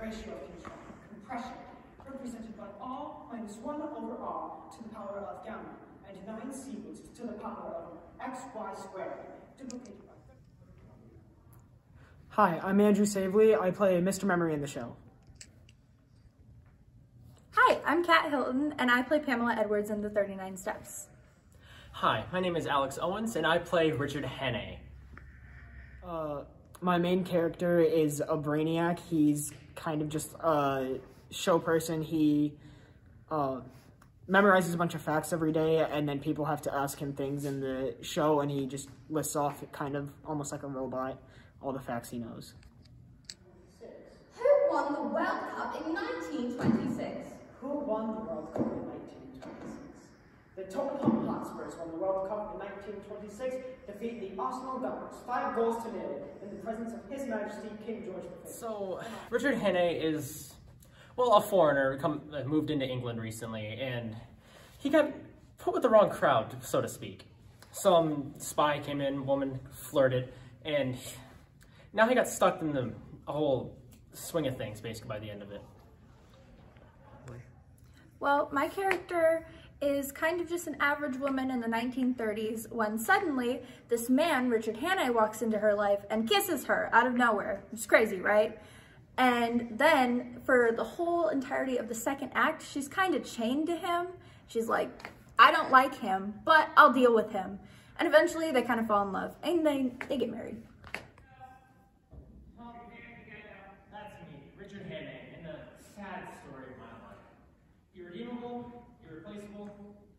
ratio of control, compression, represented by R minus 1 over R to the power of gamma, and 9 sequence to the power of xy squared, duplicated by Hi, I'm Andrew Savely. I play Mr. Memory in the show. Hi, I'm Kat Hilton, and I play Pamela Edwards in The 39 Steps. Hi, my name is Alex Owens, and I play Richard Hannay. Uh, my main character is a brainiac. He's kind of just a show person. He uh, memorizes a bunch of facts every day, and then people have to ask him things in the show, and he just lists off kind of almost like a robot all the facts he knows. Who won the World Cup in 1926? Who won the World Cup in 1926? The Tottenham Hotspurs won the World Cup in 1926, defeat the Arsenal Gunners five goals to nil in the presence of His Majesty King George V. So, Richard Hannay is, well, a foreigner, come, uh, moved into England recently, and he got put with the wrong crowd, so to speak. Some spy came in, woman flirted, and now he got stuck in the whole swing of things, basically, by the end of it. Well, my character is kind of just an average woman in the 1930s when suddenly this man, Richard Hannay, walks into her life and kisses her out of nowhere. It's crazy, right? And then for the whole entirety of the second act, she's kind of chained to him. She's like, I don't like him, but I'll deal with him. And eventually they kind of fall in love and they, they get married. That's me, Richard Hannay, in the sad story of my life. Irredeemable, irreplaceable.